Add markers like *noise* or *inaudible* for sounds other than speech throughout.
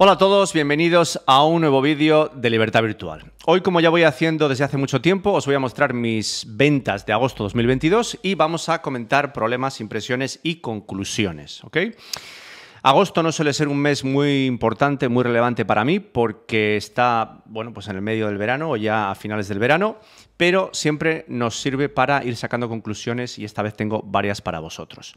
Hola a todos, bienvenidos a un nuevo vídeo de Libertad Virtual. Hoy, como ya voy haciendo desde hace mucho tiempo, os voy a mostrar mis ventas de agosto 2022 y vamos a comentar problemas, impresiones y conclusiones, ¿ok? Agosto no suele ser un mes muy importante, muy relevante para mí porque está, bueno, pues en el medio del verano o ya a finales del verano, pero siempre nos sirve para ir sacando conclusiones y esta vez tengo varias para vosotros.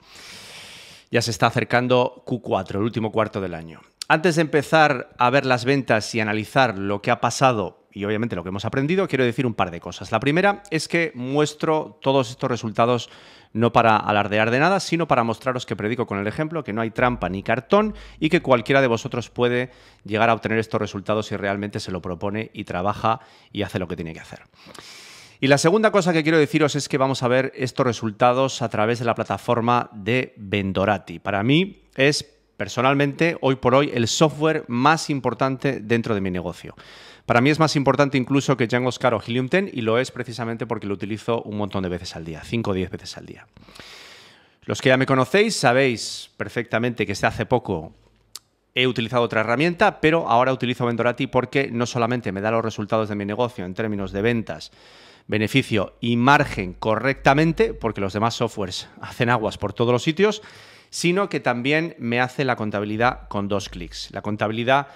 Ya se está acercando Q4, el último cuarto del año. Antes de empezar a ver las ventas y analizar lo que ha pasado y obviamente lo que hemos aprendido, quiero decir un par de cosas. La primera es que muestro todos estos resultados no para alardear de nada, sino para mostraros que predico con el ejemplo, que no hay trampa ni cartón y que cualquiera de vosotros puede llegar a obtener estos resultados si realmente se lo propone y trabaja y hace lo que tiene que hacer. Y la segunda cosa que quiero deciros es que vamos a ver estos resultados a través de la plataforma de Vendorati. Para mí es personalmente, hoy por hoy, el software más importante dentro de mi negocio. Para mí es más importante incluso que Django Scar o Helium 10 y lo es precisamente porque lo utilizo un montón de veces al día, 5 o 10 veces al día. Los que ya me conocéis sabéis perfectamente que desde hace poco he utilizado otra herramienta, pero ahora utilizo Vendorati porque no solamente me da los resultados de mi negocio en términos de ventas, beneficio y margen correctamente, porque los demás softwares hacen aguas por todos los sitios, sino que también me hace la contabilidad con dos clics. La contabilidad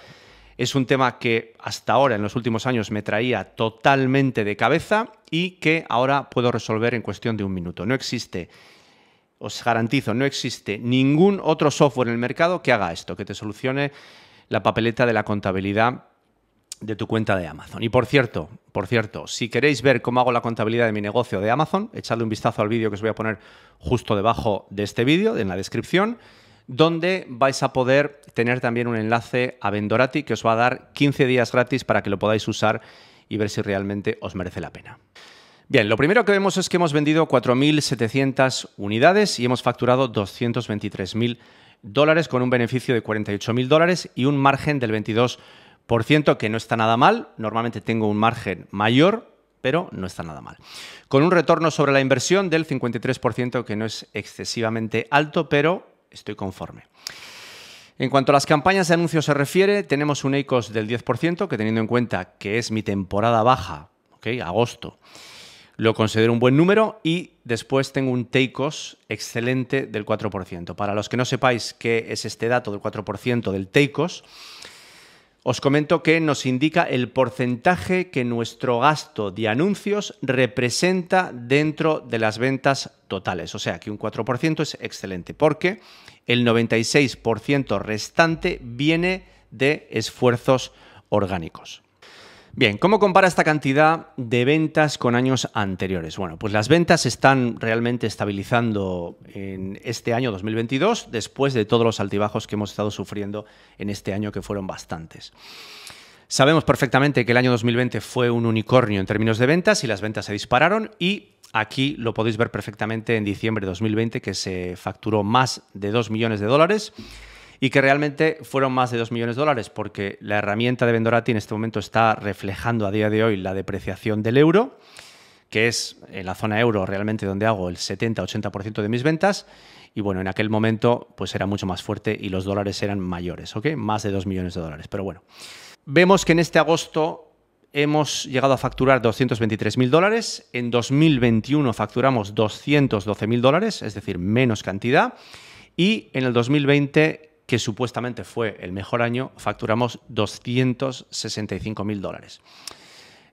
es un tema que hasta ahora, en los últimos años, me traía totalmente de cabeza y que ahora puedo resolver en cuestión de un minuto. No existe, os garantizo, no existe ningún otro software en el mercado que haga esto, que te solucione la papeleta de la contabilidad de tu cuenta de Amazon. Y por cierto, por cierto, si queréis ver cómo hago la contabilidad de mi negocio de Amazon, echadle un vistazo al vídeo que os voy a poner justo debajo de este vídeo, en la descripción, donde vais a poder tener también un enlace a Vendorati que os va a dar 15 días gratis para que lo podáis usar y ver si realmente os merece la pena. Bien, lo primero que vemos es que hemos vendido 4.700 unidades y hemos facturado 223.000 dólares con un beneficio de 48.000 dólares y un margen del 22 por ciento, que no está nada mal. Normalmente tengo un margen mayor, pero no está nada mal. Con un retorno sobre la inversión del 53%, que no es excesivamente alto, pero estoy conforme. En cuanto a las campañas de anuncios se refiere, tenemos un EICOS del 10%, que teniendo en cuenta que es mi temporada baja, agosto, lo considero un buen número y después tengo un TEICOS excelente del 4%. Para los que no sepáis qué es este dato del 4% del TEICOS, os comento que nos indica el porcentaje que nuestro gasto de anuncios representa dentro de las ventas totales. O sea que un 4% es excelente porque el 96% restante viene de esfuerzos orgánicos. Bien, ¿cómo compara esta cantidad de ventas con años anteriores? Bueno, pues las ventas están realmente estabilizando en este año 2022 después de todos los altibajos que hemos estado sufriendo en este año que fueron bastantes. Sabemos perfectamente que el año 2020 fue un unicornio en términos de ventas y las ventas se dispararon y aquí lo podéis ver perfectamente en diciembre de 2020 que se facturó más de 2 millones de dólares y que realmente fueron más de 2 millones de dólares porque la herramienta de Vendorati en este momento está reflejando a día de hoy la depreciación del euro, que es en la zona euro realmente donde hago el 70-80% de mis ventas. Y bueno, en aquel momento pues era mucho más fuerte y los dólares eran mayores, ¿ok? Más de 2 millones de dólares. Pero bueno, vemos que en este agosto hemos llegado a facturar 223.000 dólares. En 2021 facturamos 212.000 dólares, es decir, menos cantidad. Y en el 2020 que supuestamente fue el mejor año, facturamos 265 mil dólares.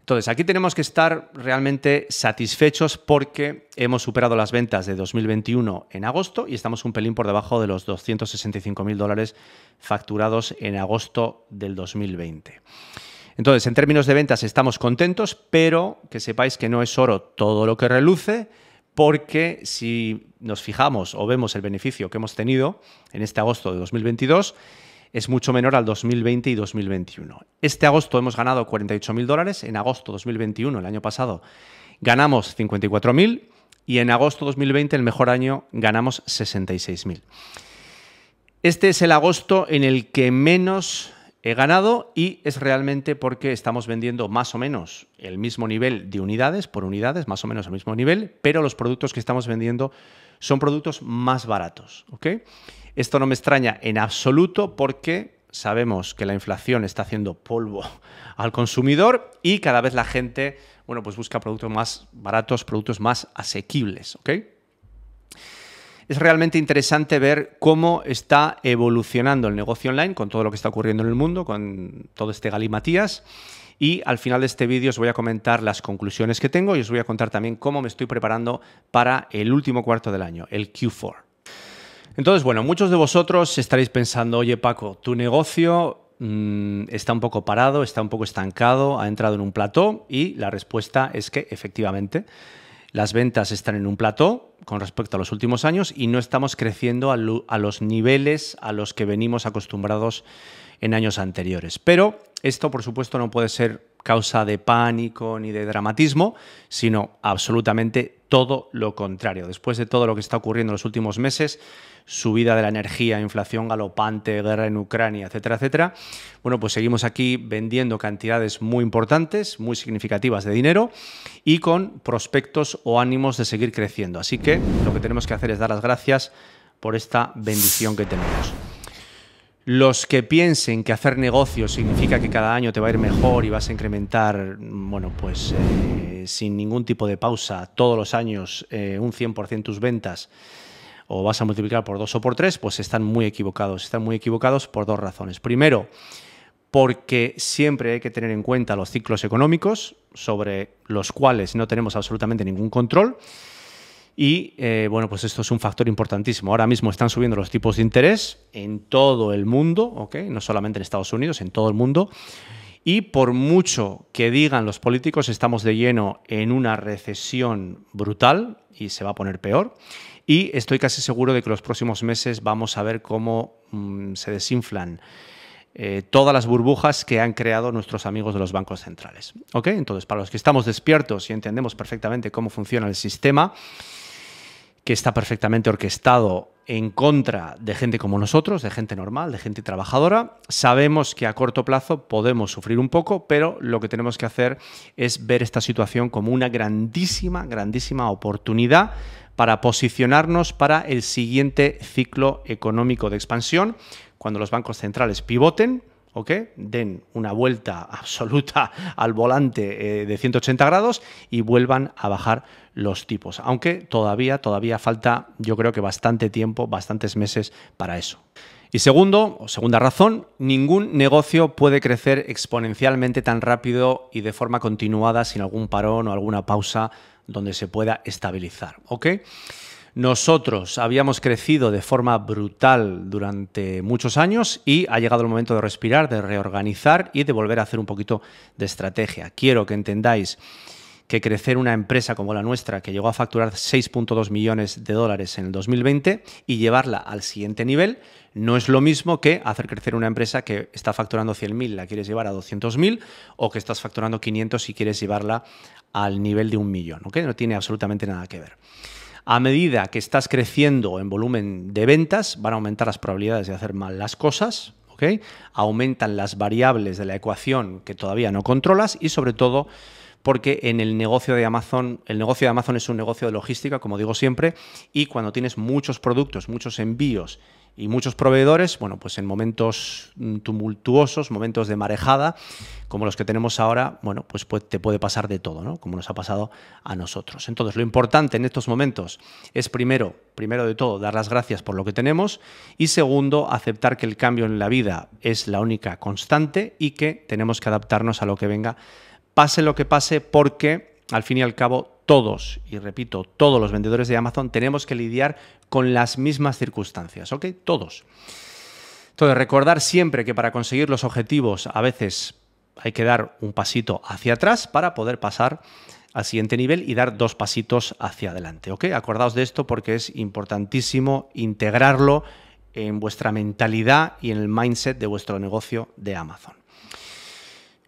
Entonces, aquí tenemos que estar realmente satisfechos porque hemos superado las ventas de 2021 en agosto y estamos un pelín por debajo de los 265 mil dólares facturados en agosto del 2020. Entonces, en términos de ventas estamos contentos, pero que sepáis que no es oro todo lo que reluce porque si nos fijamos o vemos el beneficio que hemos tenido en este agosto de 2022, es mucho menor al 2020 y 2021. Este agosto hemos ganado 48.000 dólares, en agosto 2021, el año pasado, ganamos 54.000 y en agosto 2020, el mejor año, ganamos 66.000. Este es el agosto en el que menos he ganado y es realmente porque estamos vendiendo más o menos el mismo nivel de unidades por unidades, más o menos el mismo nivel, pero los productos que estamos vendiendo son productos más baratos. Esto no me extraña en absoluto porque sabemos que la inflación está haciendo polvo *laughs* al consumidor y cada vez la gente, bueno, pues busca productos más baratos, productos más asequibles, ¿ok? Es realmente interesante ver cómo está evolucionando el negocio online con todo lo que está ocurriendo en el mundo, con todo este galimatías. Y al final de este vídeo os voy a comentar las conclusiones que tengo y os voy a contar también cómo me estoy preparando para el último cuarto del año, el Q4. Entonces, bueno, muchos de vosotros estaréis pensando, oye Paco, tu negocio mm, está un poco parado, está un poco estancado, ha entrado en un plató y la respuesta es que efectivamente las ventas están en un plató con respecto a los últimos años y no estamos creciendo a, los niveles a los que venimos acostumbrados en años anteriores. Pero esto, por supuesto, no puede ser causa de pánico ni de dramatismo, sino absolutamente todo lo contrario. Después de todo lo que está ocurriendo en los últimos meses, subida de la energía, inflación galopante, guerra en Ucrania, etcétera, etcétera, bueno, pues seguimos aquí vendiendo cantidades muy importantes, muy significativas de dinero y con prospectos o ánimos de seguir creciendo. Así que lo que tenemos que hacer es dar las gracias por esta bendición que tenemos. Los que piensen que hacer negocios significa que cada año te va a ir mejor y vas a incrementar, bueno, pues eh, sin ningún tipo de pausa todos los años eh, un 100% tus ventas o vas a multiplicar por dos o por tres, pues están muy equivocados. Están muy equivocados por dos razones. Primero, porque siempre hay que tener en cuenta los ciclos económicos sobre los cuales no tenemos absolutamente ningún control. Y eh, bueno, pues esto es un factor importantísimo. Ahora mismo están subiendo los tipos de interés en todo el mundo, ¿ok? No solamente en Estados Unidos, en todo el mundo. Y por mucho que digan los políticos, estamos de lleno en una recesión brutal y se va a poner peor. Y estoy casi seguro de que los próximos meses vamos a ver cómo mm, se desinflan eh, todas las burbujas que han creado nuestros amigos de los bancos centrales. ¿Ok? Entonces, para los que estamos despiertos y entendemos perfectamente cómo funciona el sistema, que está perfectamente orquestado en contra de gente como nosotros, de gente normal, de gente trabajadora. Sabemos que a corto plazo podemos sufrir un poco, pero lo que tenemos que hacer es ver esta situación como una grandísima, grandísima oportunidad para posicionarnos para el siguiente ciclo económico de expansión, cuando los bancos centrales pivoten, ¿ok? Den una vuelta *laughs* absoluta al volante eh, de 180 grados y vuelvan a bajar los tipos. Aunque todavía, todavía falta, yo creo que bastante tiempo, bastantes meses para eso. Y segundo, o segunda razón, ningún negocio puede crecer exponencialmente tan rápido y de forma continuada sin algún parón o alguna pausa donde se pueda estabilizar, ¿ok? Nosotros habíamos crecido de forma brutal durante muchos años y ha llegado el momento de respirar, de reorganizar y de volver a hacer un poquito de estrategia. Quiero que entendáis que crecer una empresa como la nuestra, que llegó a facturar 6.2 millones de dólares en el 2020, y llevarla al siguiente nivel, no es lo mismo que hacer crecer una empresa que está facturando 100.000 y la quieres llevar a 200.000 o que estás facturando 500 y quieres llevarla al nivel de un millón. No tiene absolutamente nada que ver. A medida que estás creciendo en volumen de ventas, van a aumentar las probabilidades de hacer mal las cosas. Aumentan las variables de la ecuación que todavía no controlas y sobre todo porque en el negocio de Amazon, el negocio de Amazon es un negocio de logística, como digo siempre, y cuando tienes muchos productos, muchos envíos y muchos proveedores, bueno, pues en momentos mm, tumultuosos, momentos de marejada, como los que tenemos ahora, bueno, pues te puede pasar de todo, ¿no? Como nos ha pasado a nosotros. Entonces, lo importante en estos momentos es primero, primero de todo, dar las gracias por lo que tenemos y segundo, aceptar que el cambio en la vida es la única constante y que tenemos que adaptarnos a lo que venga, pase lo que pase, porque al fin y al cabo todos, y repito, todos los vendedores de Amazon tenemos que lidiar con las mismas circunstancias, ¿ok? Todos. Entonces, recordar siempre que para conseguir los objetivos a veces hay que dar un pasito hacia atrás para poder pasar al siguiente nivel y dar dos pasitos hacia adelante, ¿ok? Acordaos de esto porque es importantísimo integrarlo en vuestra mentalidad y en el mindset de vuestro negocio de Amazon.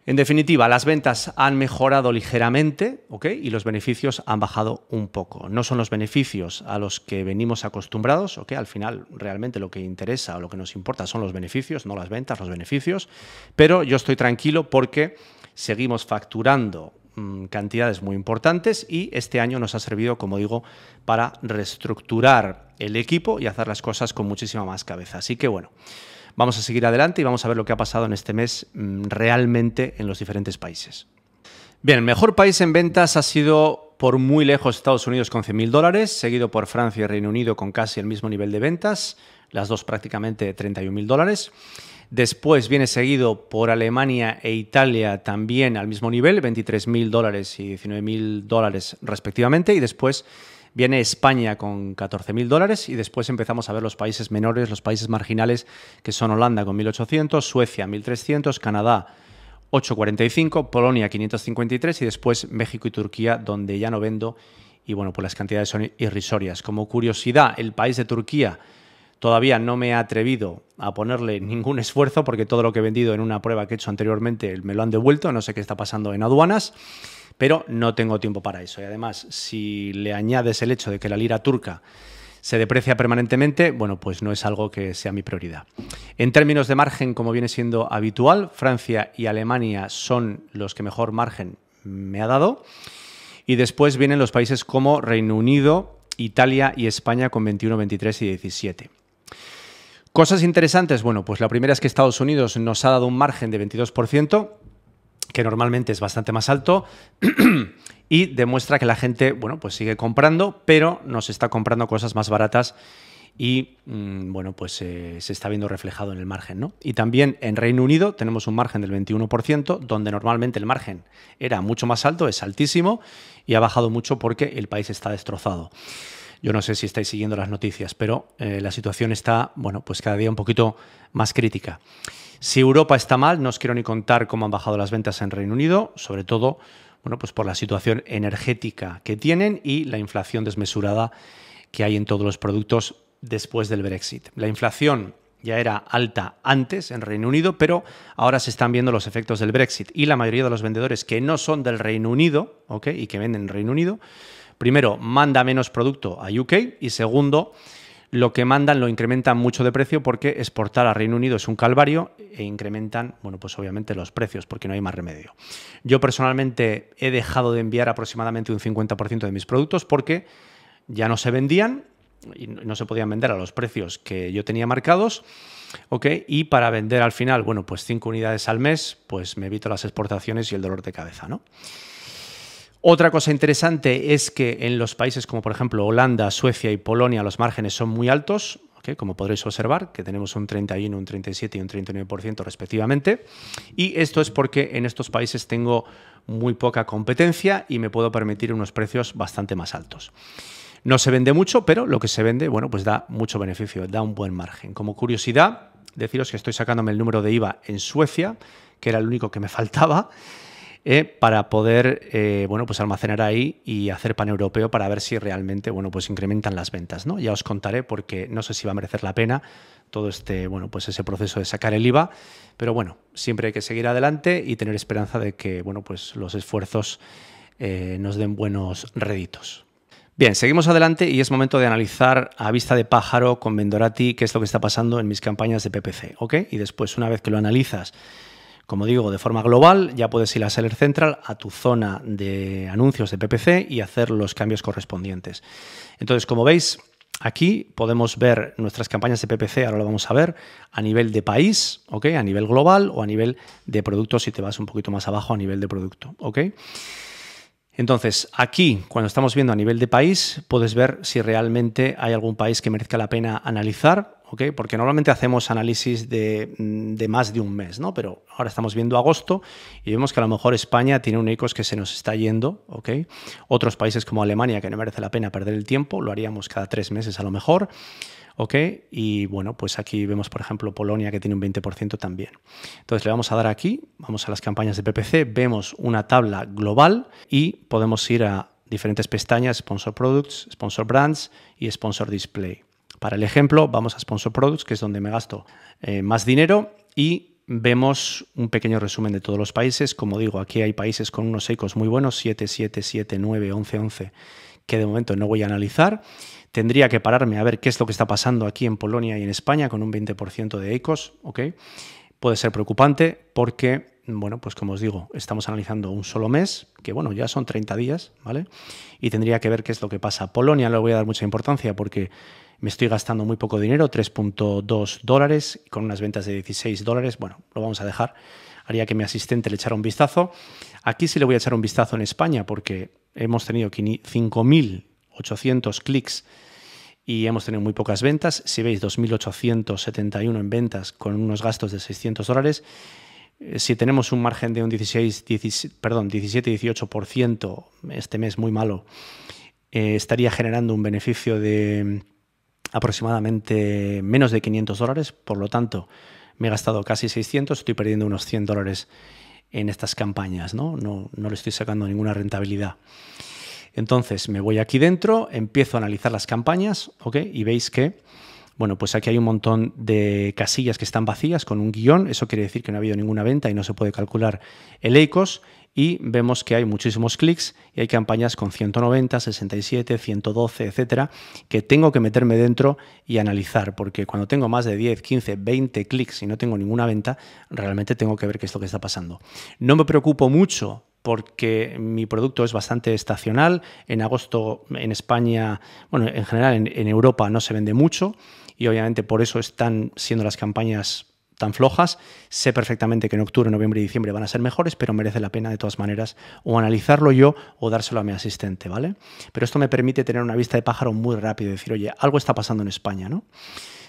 En definitiva, las ventas han mejorado ligeramente y los beneficios han bajado un poco. No son los beneficios a los que venimos acostumbrados, al final realmente lo que interesa o lo que nos importa son los beneficios, no las ventas, los beneficios, pero yo estoy tranquilo porque seguimos facturando mm, cantidades muy importantes y este año nos ha servido, como digo, para reestructurar el equipo y hacer las cosas con muchísima más cabeza. Así que bueno. Vamos a seguir adelante y vamos a ver lo que ha pasado en este mes mm, realmente en los diferentes países. Bien, el mejor país en ventas ha sido por muy lejos Estados Unidos con 100.000 dólares, seguido por Francia y Reino Unido con casi el mismo nivel de ventas, las dos prácticamente 31.000 dólares. Después viene seguido por Alemania e Italia también al mismo nivel, 23.000 dólares y 19.000 dólares respectivamente. Y después Viene España con 14.000 dólares y después empezamos a ver los países menores, los países marginales, que son Holanda con 1.800, Suecia 1.300, Canadá 845, Polonia 553 y después México y Turquía, donde ya no vendo y bueno, pues las cantidades son irrisorias. Como curiosidad, el país de Turquía todavía no me ha atrevido a ponerle ningún esfuerzo porque todo lo que he vendido en una prueba que he hecho anteriormente me lo han devuelto, no sé qué está pasando en aduanas pero no tengo tiempo para eso. Y además, si le añades el hecho de que la lira turca se deprecia permanentemente, bueno, pues no es algo que sea mi prioridad. En términos de margen, como viene siendo habitual, Francia y Alemania son los que mejor margen me ha dado. Y después vienen los países como Reino Unido, Italia y España con 21, 23 y 17. Cosas interesantes, bueno, pues la primera es que Estados Unidos nos ha dado un margen de 22%, que normalmente es bastante más alto, *clears throat* y demuestra que la gente, bueno, pues sigue comprando, pero nos está comprando cosas más baratas y, mm, bueno, pues eh, se está viendo reflejado en el margen, ¿no? Y también en Reino Unido tenemos un margen del 21%, donde normalmente el margen era mucho más alto, es altísimo, y ha bajado mucho porque el país está destrozado. Yo no sé si estáis siguiendo las noticias, pero eh, la situación está, bueno, pues cada día un poquito más crítica. Si Europa está mal, no os quiero ni contar cómo han bajado las ventas en Reino Unido, sobre todo bueno, pues por la situación energética que tienen y la inflación desmesurada que hay en todos los productos después del Brexit. La inflación ya era alta antes en Reino Unido, pero ahora se están viendo los efectos del Brexit y la mayoría de los vendedores que no son del Reino Unido y que venden en Reino Unido, primero, manda menos producto a UK y segundo, lo que mandan lo incrementan mucho de precio porque exportar a Reino Unido es un calvario e incrementan, bueno, pues obviamente los precios porque no hay más remedio. Yo personalmente he dejado de enviar aproximadamente un 50% de mis productos porque ya no se vendían y no se podían vender a los precios que yo tenía marcados. ¿ok? Y para vender al final, bueno, pues cinco unidades al mes, pues me evito las exportaciones y el dolor de cabeza, ¿no? Otra cosa interesante es que en los países como por ejemplo Holanda, Suecia y Polonia los márgenes son muy altos, como podréis observar, que tenemos un 31, un 37 y un 39% respectivamente. Y esto es porque en estos países tengo muy poca competencia y me puedo permitir unos precios bastante más altos. No se vende mucho, pero lo que se vende, bueno, pues da mucho beneficio, da un buen margen. Como curiosidad, deciros que estoy sacándome el número de IVA en Suecia, que era el único que me *laughs* faltaba. Eh, para poder eh, bueno, pues almacenar ahí y hacer pan europeo para ver si realmente bueno, pues incrementan las ventas. ¿no? Ya os contaré porque no sé si va a merecer la pena todo este, bueno, pues ese proceso de sacar el IVA, pero bueno, siempre hay que seguir adelante y tener esperanza de que bueno, pues los esfuerzos eh, nos den buenos réditos. Bien, seguimos adelante y es momento de analizar a vista de pájaro con Vendorati qué es lo que está pasando en mis campañas de PPC, ¿ok? Y después, una vez que lo analizas como digo, de forma global, ya puedes ir a Seller Central, a tu zona de anuncios de PPC y hacer los cambios correspondientes. Entonces, como veis, aquí podemos ver nuestras campañas de PPC, ahora lo vamos a ver, a nivel de país, ¿ok? A nivel global o a nivel de producto, si te vas un poquito más abajo, a nivel de producto. Entonces, aquí, cuando estamos viendo a nivel de país, puedes ver si realmente hay algún país que merezca la pena analizar porque normalmente hacemos análisis mm, de, más de un mes, ¿no? Pero ahora estamos viendo agosto y vemos que a lo mejor España tiene un ICOS que se nos está yendo, ¿ok? Otros países como Alemania, que no merece la pena perder el tiempo, lo haríamos cada tres meses a lo mejor. ¿ok? Y bueno, pues aquí vemos, por ejemplo, Polonia que tiene un 20% también. Entonces le vamos a dar aquí, vamos a las campañas de PPC, vemos una tabla global y podemos ir a diferentes pestañas, Sponsor Products, Sponsor Brands y Sponsor Display. Para el ejemplo, vamos a Sponsor Products, que es donde me gasto eh, más dinero y vemos un pequeño resumen de todos los países. Como digo, aquí hay países con unos EICOS muy buenos, 7, 7, 7, 9, 11, 11, que de momento no voy a analizar. Tendría que pararme a ver qué es lo que está pasando aquí en Polonia y en España con un 20% de EICOS. ¿ok? Puede ser preocupante porque, bueno, pues como os digo, estamos analizando un solo mes, que bueno, ya son 30 días, ¿vale? Y tendría que ver qué es lo que pasa. Polonia le voy a dar mucha importancia porque me estoy gastando muy poco dinero, 3.2 dólares, con unas ventas de 16 dólares. Bueno, lo vamos a dejar. Haría que mi asistente le echara un vistazo. Aquí sí le voy a echar un vistazo en España porque hemos tenido 5.800 clics y hemos tenido muy pocas ventas. Si veis, 2.871 en ventas con unos gastos de 600 dólares. Eh, si tenemos un margen de un 16, perdón, 17-18% este mes muy malo, eh, estaría generando un beneficio de aproximadamente menos de 500 dólares. Por lo tanto, me he gastado casi 600, estoy perdiendo unos 100 dólares en estas campañas, ¿no? No, no le estoy sacando ninguna rentabilidad. Entonces me voy aquí dentro, empiezo a analizar las campañas, ¿ok? Y veis que, bueno, pues aquí hay un montón de casillas que están vacías con un guion, eso quiere decir que no ha habido ninguna venta y no se puede calcular el EICOS y vemos que hay muchísimos clics y hay campañas con 190, 67, 112, etcétera, que tengo que meterme dentro y analizar, porque cuando tengo más de 10, 15, 20 clics y no tengo ninguna venta, realmente tengo que ver qué es lo que está pasando. No me preocupo mucho porque mi producto es bastante estacional. En agosto en España, bueno, en general en, en Europa no se vende mucho y obviamente por eso están siendo las campañas tan flojas. Sé perfectamente que en octubre, noviembre y diciembre van a ser mejores, pero merece la pena de todas maneras o analizarlo yo o dárselo a mi asistente, ¿vale? Pero esto me permite tener una vista de pájaro muy rápido y decir, oye, algo está pasando en España, ¿no?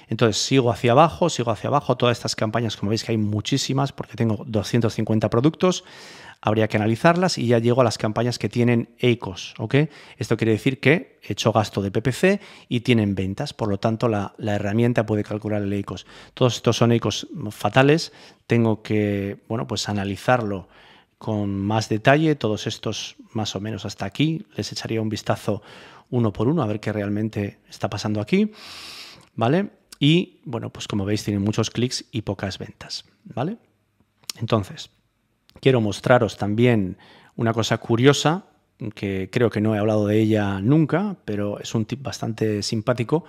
Entonces sigo hacia abajo, sigo hacia abajo, todas estas campañas, como veis que hay muchísimas, porque tengo 250 productos, habría que analizarlas y ya llego a las campañas que tienen EICOS. Esto quiere decir que he hecho gasto de PPC y tienen ventas, por lo tanto la, herramienta puede calcular el EICOS. Todos estos son EICOS fatales, tengo que bueno, pues analizarlo con más detalle, todos estos más o menos hasta aquí, les echaría un vistazo uno por uno a ver qué realmente está pasando aquí, ¿vale? Y bueno, pues como veis tienen muchos clics y pocas ventas, ¿vale? Entonces, quiero mostraros también una cosa curiosa, que creo que no he hablado de ella nunca, pero es un tip bastante simpático,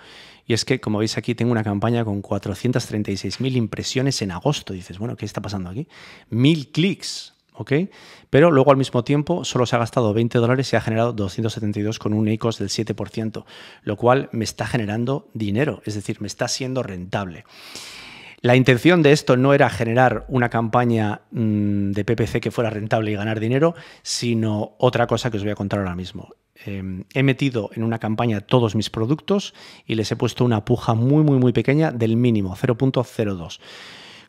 y es que, como veis aquí, tengo una campaña con 436.000 impresiones en agosto. dices, bueno, ¿qué está pasando aquí? Mil clics, ¿ok? Pero luego al mismo tiempo solo se ha gastado 20 dólares y ha generado 272 con un ICOS del 7%, lo cual me está generando dinero, es decir, me está siendo rentable. La intención de esto no era generar una campaña mm, de PPC que fuera rentable y ganar dinero, sino otra cosa que os voy a contar ahora mismo. Em, he metido en una campaña todos mis productos y les he puesto una puja muy, muy, muy pequeña del mínimo, 0.02.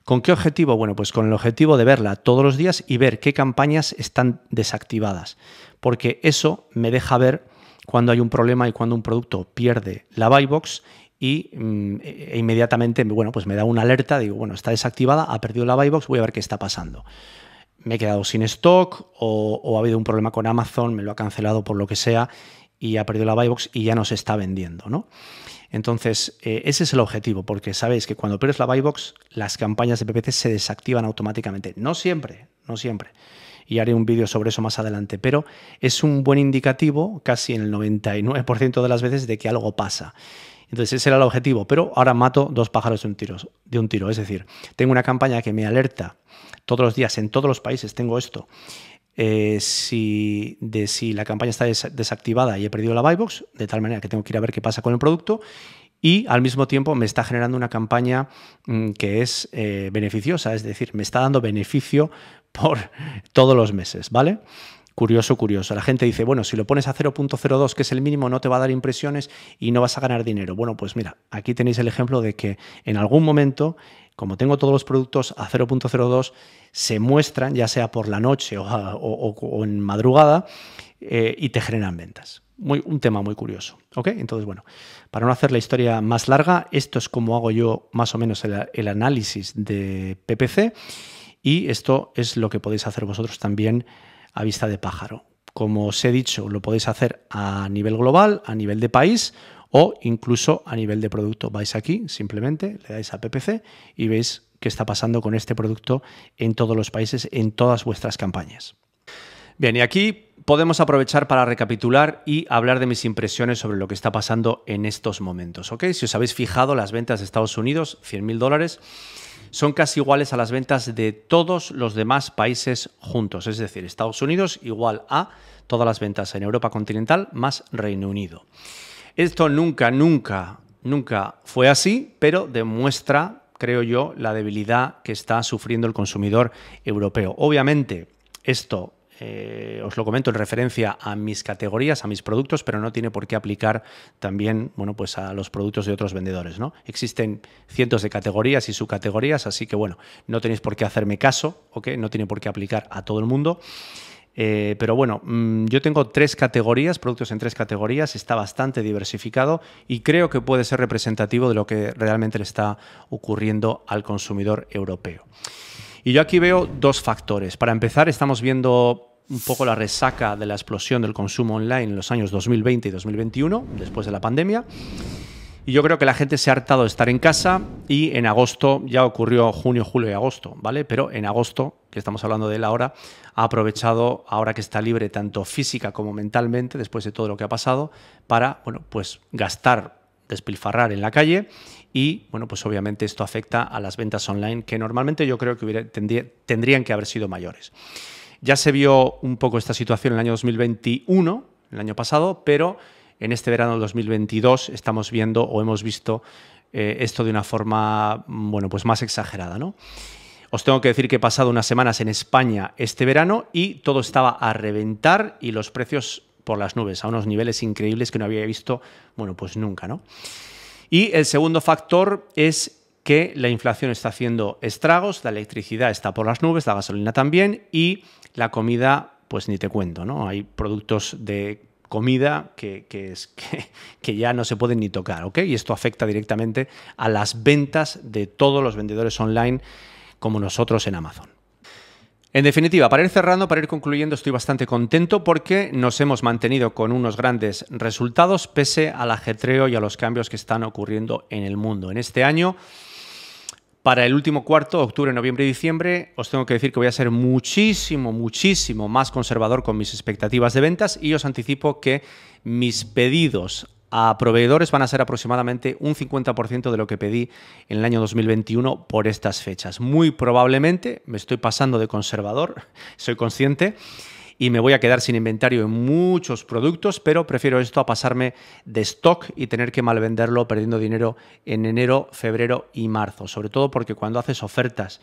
¿Con qué objetivo? Bueno, pues con el objetivo de verla todos los días y ver qué campañas están desactivadas, porque eso me deja ver cuando hay un problema y cuando un producto pierde la buy box y mm, e, e inmediatamente bueno, pues me da una alerta, digo, bueno, está desactivada, ha perdido la buy box, voy a ver qué está pasando. Me he quedado sin stock o, ha habido un problema con Amazon, me lo ha cancelado por lo que sea y ha perdido la buy box y ya no se está vendiendo, ¿no? Entonces, eh, ese es el objetivo, porque sabéis que cuando pierdes la buy box, las campañas de PPC se desactivan automáticamente. No siempre, no siempre. Y haré un vídeo sobre eso más adelante, pero es un buen indicativo, casi en el 99% de las veces, de que algo pasa. Entonces ese era el objetivo, pero ahora mato dos pájaros de un tiro. De un tiro. Es decir, tengo una campaña que me alerta todos los días, en todos los países tengo esto, eh, si, de si la campaña está desactivada y he perdido la buy box, de tal manera que tengo que ir a ver qué pasa con el producto y al mismo tiempo me está generando una campaña mm, que es eh, beneficiosa, es decir, me está dando beneficio por *laughs* todos los meses, ¿vale? Curioso, curioso. La gente dice, bueno, si lo pones a 0.02, que es el mínimo, no te va a dar impresiones y no vas a ganar dinero. Bueno, pues mira, aquí tenéis el ejemplo de que en algún momento, como tengo todos los productos a 0.02, se muestran, ya sea por la noche o, en madrugada, eh, y te generan ventas. Un tema muy curioso. ¿ok? Entonces, bueno, para no hacer la historia más larga, esto es como hago yo más o menos el análisis de PPC y esto es lo que podéis hacer vosotros también a vista de pájaro. Como os he dicho, lo podéis hacer a nivel global, a nivel de país o incluso a nivel de producto. Vais aquí, simplemente le dais a PPC y veis qué está pasando con este producto en todos los países, en todas vuestras campañas. Bien, y aquí podemos aprovechar para recapitular y hablar de mis impresiones sobre lo que está pasando en estos momentos. ¿ok? Si os habéis fijado, las ventas de Estados Unidos, 100.000 dólares, son casi iguales a las ventas de todos los demás países juntos. Es decir, Estados Unidos igual a todas las ventas en Europa continental más Reino Unido. Esto nunca, nunca nunca fue así, pero demuestra, creo yo, la debilidad que está sufriendo el consumidor europeo. Obviamente, esto eh, os lo comento en referencia a mis categorías, a mis productos, pero no tiene por qué aplicar también bueno, pues a los productos de otros vendedores. ¿no? Existen cientos de categorías y subcategorías, así que bueno, no tenéis por qué hacerme caso, no tiene por qué aplicar a todo el mundo. Eh, pero bueno, mm, yo tengo tres categorías, productos en tres categorías, está bastante diversificado y creo que puede ser representativo de lo que realmente le está ocurriendo al consumidor europeo. Y yo aquí veo dos factores. Para empezar, estamos viendo un poco la resaca de la explosión del consumo online en los años 2020 y 2021, después de la pandemia. Y yo creo que la gente se ha hartado de estar en casa y en agosto, ya ocurrió junio, julio y agosto, ¿vale? Pero en agosto, que estamos hablando de él ahora, ha aprovechado, ahora que está libre tanto física como mentalmente, después de todo lo que ha pasado, para, bueno, pues gastar, despilfarrar en la calle y, bueno, pues obviamente esto afecta a las ventas online que normalmente yo creo que tendrían que haber sido mayores. Ya se vio un poco esta situación en el año 2021, el año pasado, pero en este verano del 2022 estamos viendo o hemos visto eh, esto de una forma bueno, pues más exagerada. ¿no? Os tengo que decir que he pasado unas semanas en España este verano y todo estaba a reventar y los precios por las nubes, a unos niveles increíbles que no había visto, bueno, pues nunca, ¿no? Y el segundo factor es que la inflación está haciendo estragos, la electricidad está por las nubes, la gasolina también y la comida, pues ni te cuento, ¿no? Hay productos de comida que, es, *laughs* que, ya no se pueden ni tocar, ¿ok? Y esto afecta directamente a las ventas de todos los vendedores online como nosotros en Amazon. En definitiva, para ir cerrando, para ir concluyendo, estoy bastante contento porque nos hemos mantenido con unos grandes resultados pese al ajetreo y a los cambios que están ocurriendo en el mundo. En este año para el último cuarto, octubre, noviembre y diciembre, os tengo que decir que voy a ser muchísimo, muchísimo más conservador con mis expectativas de ventas y os anticipo que mis pedidos a proveedores van a ser aproximadamente un 50% de lo que pedí en el año 2021 por estas fechas. Muy probablemente me estoy pasando de conservador, *laughs* soy consciente, y me voy a quedar sin inventario en muchos productos, pero prefiero esto a pasarme de stock y tener que malvenderlo perdiendo dinero en enero, febrero y marzo. Sobre todo porque cuando haces ofertas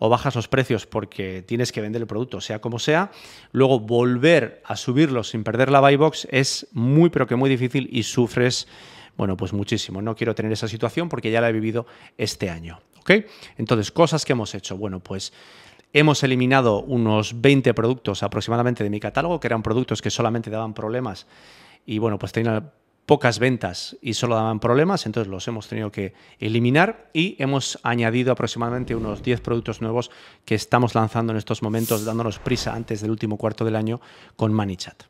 o bajas los precios porque tienes que vender el producto, sea como sea, luego volver a subirlos sin perder la buy box es muy pero que muy difícil y sufres bueno, pues muchísimo. No quiero tener esa situación porque ya la he vivido este año. ¿Ok? Entonces, cosas que hemos hecho. Bueno, pues Hemos eliminado unos 20 productos aproximadamente de mi catálogo, que eran productos que solamente daban problemas y bueno, pues tenían pocas ventas y solo daban problemas, entonces los hemos tenido que eliminar y hemos añadido aproximadamente unos 10 productos nuevos que estamos lanzando en estos momentos, dándonos prisa antes del último cuarto del año con ManyChat.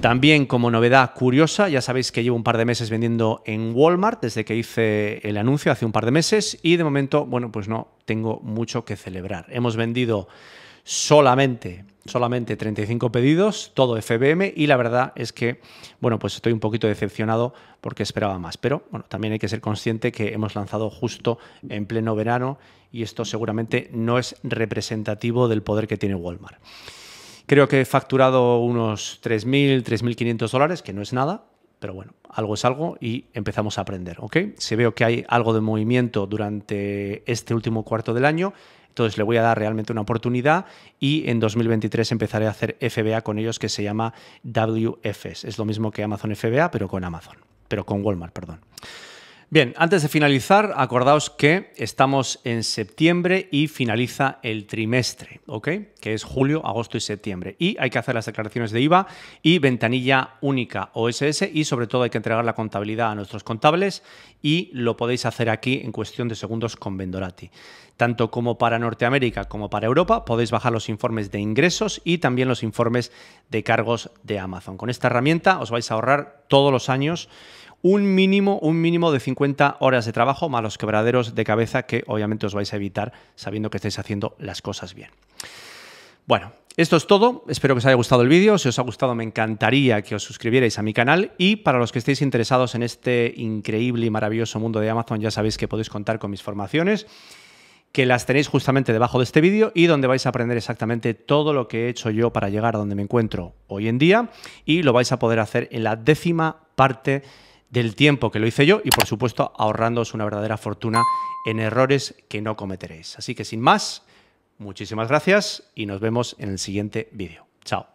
También como novedad curiosa, ya sabéis que llevo un par de meses vendiendo en Walmart desde que hice el anuncio hace un par de meses y de momento, bueno, pues no tengo mucho que celebrar. Hemos vendido solamente solamente 35 pedidos, todo FBM y la verdad es que, bueno, pues estoy un poquito decepcionado porque esperaba más, pero bueno, también hay que ser consciente que hemos lanzado justo en pleno verano y esto seguramente no es representativo del poder que tiene Walmart. Creo que he facturado unos 3.000, 3.500 dólares, que no es nada, pero bueno, algo es algo y empezamos a aprender, ¿ok? Si veo que hay algo de movimiento durante este último cuarto del año, entonces le voy a dar realmente una oportunidad y en 2023 empezaré a hacer FBA con ellos que se llama WFS. Es lo mismo que Amazon FBA, pero con Amazon, pero con Walmart, perdón. Bien, antes de finalizar, acordaos que estamos en septiembre y finaliza el trimestre, ¿ok? Que es julio, agosto y septiembre. Y hay que hacer las declaraciones de IVA y ventanilla única OSS y sobre todo hay que entregar la contabilidad a nuestros contables y lo podéis hacer aquí en cuestión de segundos con Vendorati. Tanto como para Norteamérica como para Europa podéis bajar los informes de ingresos y también los informes de cargos de Amazon. Con esta herramienta os vais a ahorrar todos los años un mínimo, un mínimo de 50 horas de trabajo más los quebraderos de cabeza que obviamente os vais a evitar sabiendo que estáis haciendo las cosas bien. Bueno, esto es todo. Espero que os haya gustado el vídeo. Si os ha gustado, me encantaría que os suscribierais a mi canal. Y para los que estéis interesados en este increíble y maravilloso mundo de Amazon, ya sabéis que podéis contar con mis formaciones, que las tenéis justamente debajo de este vídeo y donde vais a aprender exactamente todo lo que he hecho yo para llegar a donde me encuentro hoy en día. Y lo vais a poder hacer en la décima parte del tiempo que lo hice yo y por supuesto ahorrándoos una verdadera fortuna en errores que no cometeréis. Así que sin más, muchísimas gracias y nos vemos en el siguiente vídeo. Chao.